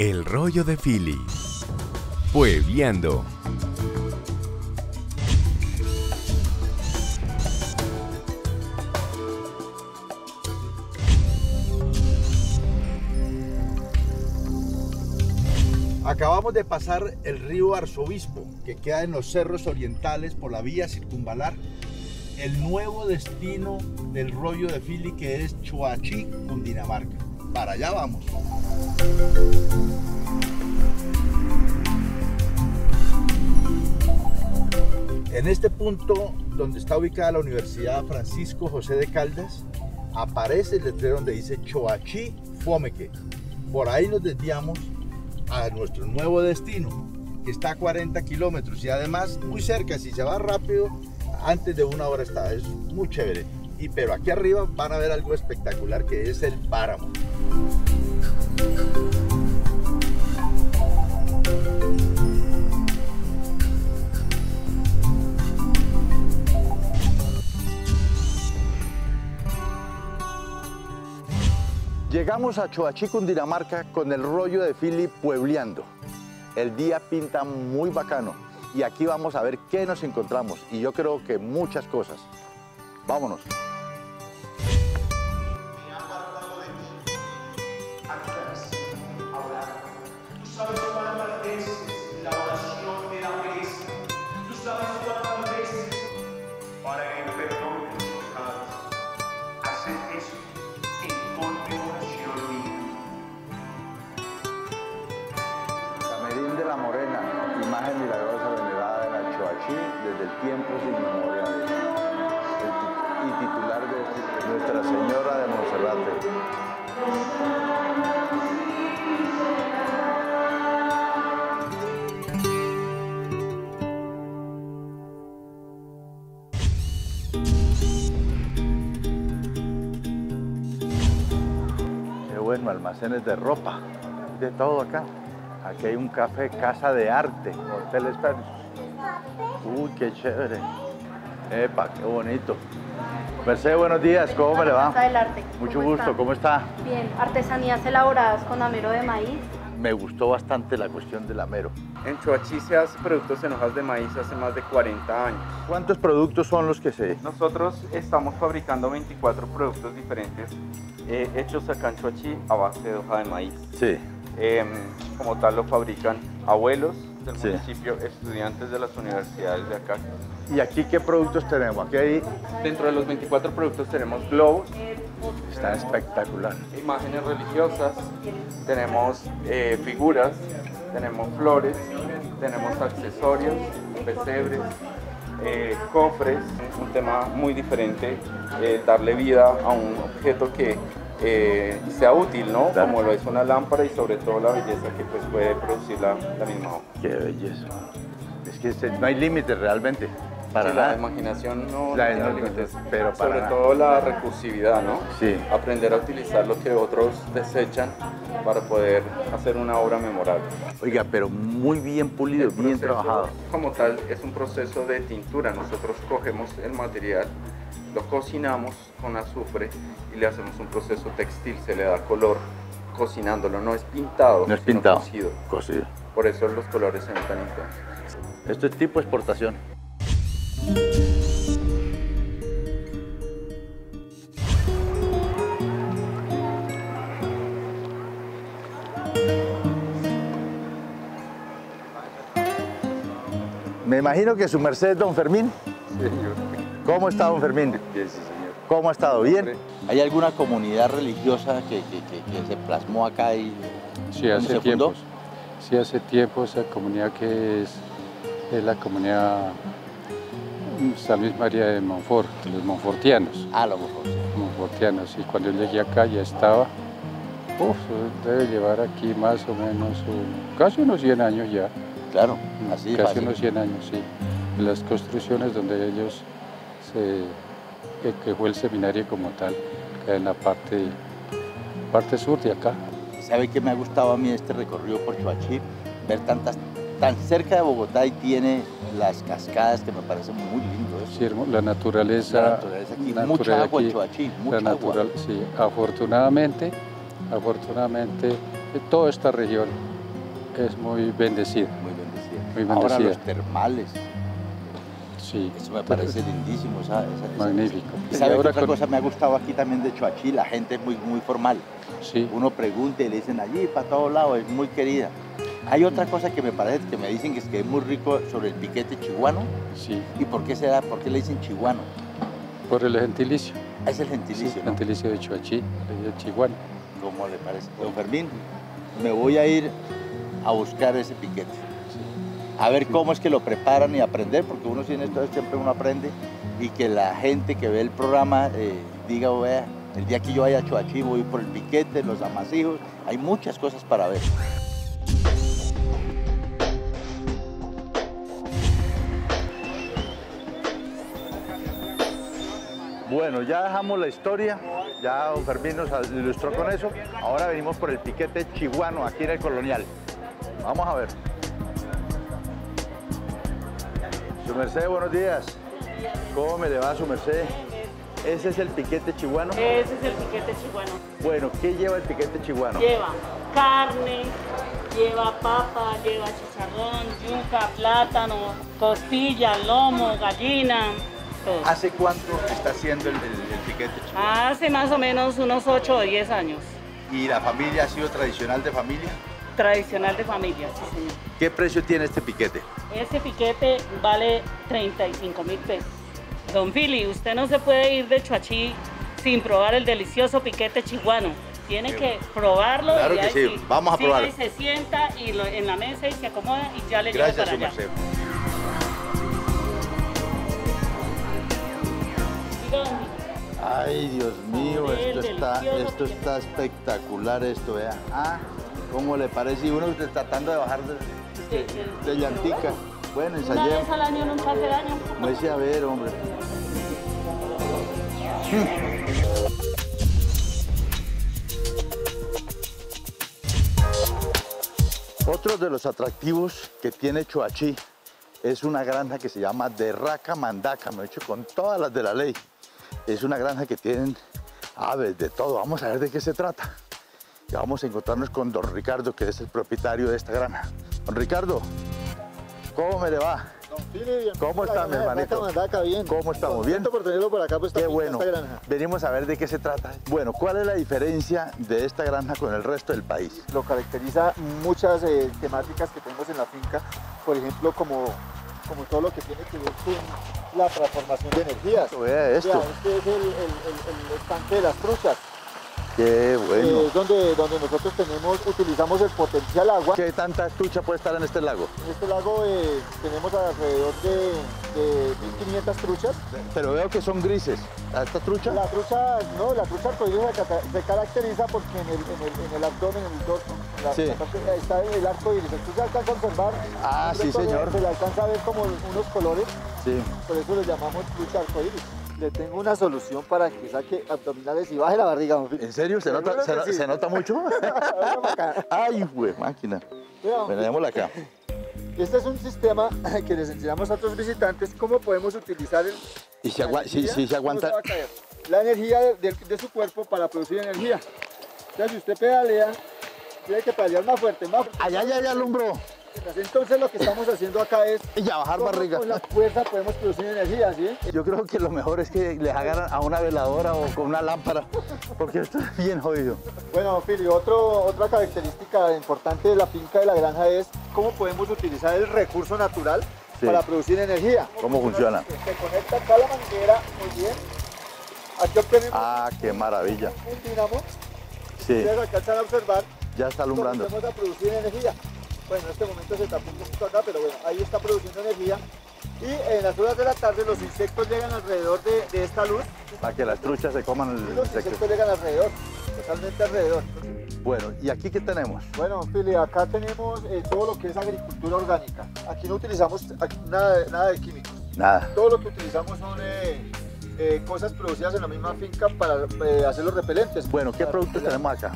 El rollo de Philly. Puebleando. Acabamos de pasar el río Arzobispo, que queda en los cerros orientales por la vía circunvalar. El nuevo destino del rollo de Philly, que es Chuachi, Cundinamarca. Para allá vamos. En este punto donde está ubicada la Universidad Francisco José de Caldas, aparece el letrero donde dice Choachi Fomeque. Por ahí nos desviamos a nuestro nuevo destino, que está a 40 kilómetros y además muy cerca, si se va rápido, antes de una hora está, es muy chévere. Y pero aquí arriba van a ver algo espectacular que es el páramo. Llegamos a Choachí, Cundinamarca, con el rollo de Philly puebleando. El día pinta muy bacano y aquí vamos a ver qué nos encontramos y yo creo que muchas cosas. Vámonos. La Morena, imagen milagrosa venerada en la Choachí desde el tiempo inmemoriales. Y titular de Nuestra Señora de Monserrate. Almacenes de ropa, de todo acá. Aquí hay un café, casa de arte, hotel Spanish. Uy, qué chévere. Epa, qué bonito. Mercedes, buenos días, ¿cómo me le va? Casa del Arte. Mucho ¿Cómo gusto, está? ¿cómo está? Bien, artesanías elaboradas con amero de maíz. Me gustó bastante la cuestión del amero. En Choachí se hace productos en hojas de maíz hace más de 40 años. ¿Cuántos productos son los que se...? Nosotros estamos fabricando 24 productos diferentes eh, hechos acá en Choachí a base de hoja de maíz. Sí. Em, como tal lo fabrican abuelos del Sí. municipio, estudiantes de las universidades de acá. ¿Y aquí qué productos tenemos? Aquí hay... Dentro de los 24 productos tenemos globos, Está espectacular. imágenes religiosas, tenemos eh, figuras, tenemos flores, tenemos accesorios, pesebres, eh, cofres, un tema muy diferente, eh, darle vida a un objeto que eh, sea útil, ¿no? Claro. Como lo es una lámpara y sobre todo la belleza que pues, puede producir la, la misma hoja. Qué belleza. Es que este- no hay límites realmente. Para Sí, nada. La imaginación no, La- no tiene no, límites, pero para sobre nada. todo la recursividad, ¿no? Sí. Aprender a utilizar lo que otros desechan para poder hacer una obra memorable. Oiga, pero muy bien pulido, El bien proceso trabajado. Como tal, es un proceso de tintura. Nosotros cogemos el material, lo cocinamos con azufre y le hacemos un proceso textil, se le da color cocinándolo, no es pintado, No es sino pintado. cocido. Cocido. Por eso los colores se ven tan intensos. Esto es tipo exportación. Me imagino que su merced es don Fermín. ¿Cómo está don Fermín? Bien, sí, señor. ¿Cómo ha estado? ¿Bien? ¿Hay alguna comunidad religiosa que, que- que- que se plasmó acá y Sí, hace se fundó? tiempo. Sí, hace tiempo esa comunidad que es, es la comunidad mm, San Luis María de Monfort, los monfortianos. Ah, lo mejor. Monfortianos. Y cuando yo llegué acá ya estaba, uf, debe llevar aquí más o menos un- casi unos 100 años ya. Claro, así de casi fácil. unos 100 años, sí. Las construcciones donde ellos que, que fue el seminario como tal, que en la parte, parte sur de acá. ¿Sabe qué me ha gustado a mí este recorrido por Choachí? Ver tantas, tan cerca de Bogotá y tiene las cascadas que me parecen muy lindo. eso. Sí, la naturaleza. La naturaleza aquí, natural mucha agua en aquí, Choachí, la mucha agua. sí. Afortunadamente, afortunadamente que toda esta región es muy bendecida. Muy bendecida. Muy Ahora bendecida. los termales, Sí, eso me parece lindísimo. esa- esa- magnífico. ¿Y sabe otra con- cosa me ha gustado aquí también de Choachí? La gente es muy, muy formal. Sí, Uno pregunta y le dicen allí, para todos lados, es muy querida. Hay otra cosa que me parece que me dicen que es que es muy rico sobre el piquete chihuano. sí, ¿Y por qué será? ¿Por qué le dicen chihuano? por el gentilicio. Ah, Es el Sí, gentilicio, el ¿no? gentilicio de Chuachi, de Chihuahua. ¿Cómo le parece? Don Fermín, me voy a ir a buscar ese piquete. A ver cómo es que lo preparan y aprender, porque uno tiene esto, siempre uno aprende. Y que la gente que ve el programa eh, diga, vea, el día que yo vaya a Choachí voy por el piquete, los amasijos. Hay muchas cosas para ver. Bueno, ya dejamos la historia, ya don Fermín nos ilustró con eso. Ahora venimos por el piquete chihuano aquí en el Colonial. Vamos a ver. Su merced, buenos días. ¿Cómo me le va su merced? ¿Ese es el piquete chihuano? Ese es el piquete chihuano. Bueno, ¿qué lleva el piquete chihuano? Lleva carne, lleva papa, lleva chicharrón, yuca, plátano, costilla, lomo, gallina, todo. ¿Hace cuánto está haciendo el, el- el piquete chihuano? Hace más o menos unos 8 o 10 años. ¿Y la familia ha sido tradicional de familia? Tradicional de familia, sí señor. ¿Qué precio tiene este piquete? Ese piquete vale 35 mil pesos. Don Fili, usted no se puede ir de Chuachí sin probar el delicioso piquete chihuano. Tiene que probarlo. Claro y que sí, vamos a probarlo. Y se sienta y lo- en la mesa y se acomoda y ya le Gracias, lleva su para allá. don Fili. Ay, Dios mío, esto está, esto está espectacular, esto, vea. Ah, ¿cómo le parece? Y uno está tratando de bajar de, De llantica. Bueno, Una vez al año nunca hace daño. Me dice, a ver, hombre. Otro de los atractivos que tiene Choachí es una granja que se llama Derraca Mandaca, me he hecho con todas las de la ley. Es una granja que tienen aves de todo. Vamos a ver de qué se trata. Y vamos a encontrarnos con don Ricardo, que es el propietario de esta granja. Ricardo, ¿cómo me le va? ¿Cómo está, mi hermanito? ¿Cómo estamos? ¿Bien? Por tenerlo por acá, pues Qué bueno. Venimos a ver de qué se trata. Bueno, ¿cuál es la diferencia de esta granja con el resto del país? Lo caracteriza muchas eh, temáticas que tenemos en la finca, por ejemplo, como, como todo lo que tiene que ver con la transformación de energías. Vea esto. Vea, este es el, el- el- el estanque de las truchas, Qué bueno. eh, es donde, donde nosotros tenemos, utilizamos el potencial agua. ¿Qué tanta estucha puede estar en este lago? En este lago eh, tenemos alrededor de, de 1.500 truchas. Pero veo que son grises. ¿A esta trucha? La trucha, no, la trucha arcoíris se, caracteriza porque en el, en el, en el abdomen, en el dorso, la, Sí. está el arco iris. Entonces se alcanza a observar. Ah, sí, señor. Se le alcanza a ver como unos colores, Sí. por eso le llamamos trucha arcoíris. Le tengo una solución para que saque abdominales y baje la barriga. don. ¿En serio? ¿Se nota, se, sí. se nota mucho? Ay, güey, máquina. Démosla acá. Este es un sistema que les enseñamos a otros visitantes cómo podemos utilizar el, Y si, agua- si, energía, si se ¿cómo aguanta... va a caer? la energía de, de- de su cuerpo para producir energía. Entonces, si usted pedalea, tiene que pedalear más fuerte, más fuerte. Allá, ya, ya, alumbró. Entonces, lo que estamos haciendo acá es Y ya, bajar barriga. con la fuerza podemos producir energía, ¿sí? Yo creo que lo mejor es que les hagan a una veladora o con una lámpara, porque esto es bien jodido. Bueno, Fili, otro, otra característica importante de la finca de la granja es cómo podemos utilizar el recurso natural Sí. para producir energía. ¿Cómo funciona? Se conecta acá la manguera, muy bien. Aquí obtenemos Ah, qué maravilla. un dínamo. Sí, Ustedes alcanzan a observar ya está alumbrando. Comenzamos a producir energía. Bueno, en este momento se tapó un poquito acá, pero bueno, ahí está produciendo energía. Y en las horas de la tarde los insectos llegan alrededor de, de esta luz. Para que las truchas se coman Y el los insecto. insectos llegan alrededor, totalmente alrededor. Bueno, ¿y aquí qué tenemos? Bueno, Fili, acá tenemos eh, todo lo que es agricultura orgánica. Aquí no utilizamos aquí nada, de- nada de químicos. Nada. Todo lo que utilizamos son eh, eh, cosas producidas en la misma finca para hacer los repelentes. Bueno, ¿qué productos tenemos acá?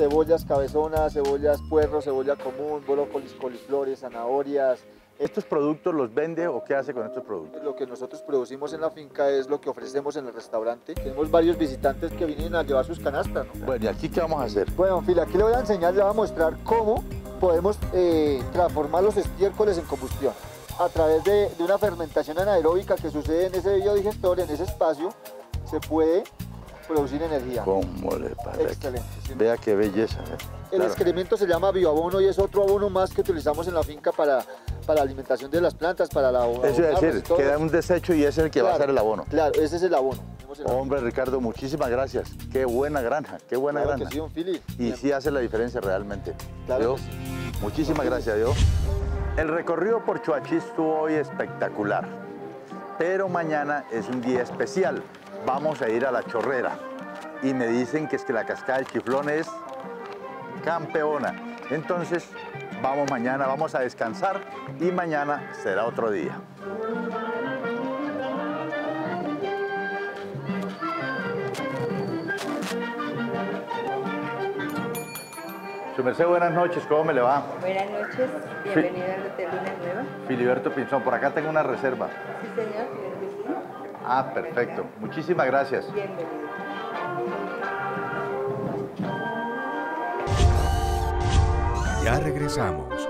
Cebollas cabezonas, cebollas puerro, cebolla común, brócolis, coliflores, zanahorias, ¿Estos productos los vende o qué hace con estos productos? Lo que nosotros producimos en la finca es lo que ofrecemos en el restaurante. Tenemos varios visitantes que vienen a llevar sus canastas. ¿no? Bueno, ¿y aquí qué vamos a hacer? Bueno, Fili, aquí le voy a enseñar, le voy a mostrar cómo podemos eh, transformar los estiércoles en combustión. A través de, de una fermentación anaeróbica que sucede en ese biodigestor, en ese espacio, se puede producir energía. ¿Cómo le parece? Excelente. sí. Vea qué belleza. ¿eh? El Claro. excremento se llama bioabono y es otro abono más que utilizamos en la finca para, para la alimentación de las plantas, para la Eso es decir, queda un desecho y es el que va a ser el abono. Claro, ese es el abono. El abono. Hombre, Ricardo, muchísimas gracias. Qué buena granja, qué buena Claro que granja. sí, don Fili. Y Bien. sí hace la diferencia realmente. Claro que sí. Muchísimas gracias, Dios. El recorrido por Choachí estuvo hoy espectacular, pero mañana es un día especial. Vamos a ir a la chorrera y me dicen que es que la cascada del Chiflón es campeona. Entonces, vamos mañana, vamos a descansar y mañana será otro día. Su merced, buenas noches, ¿cómo me le va? Buenas noches, bienvenido al Hotel Luna Nueva. Filiberto Pinzón, por acá tengo una reserva. Sí, señor. Ah, perfecto. Muchísimas gracias. Bienvenido. Ya regresamos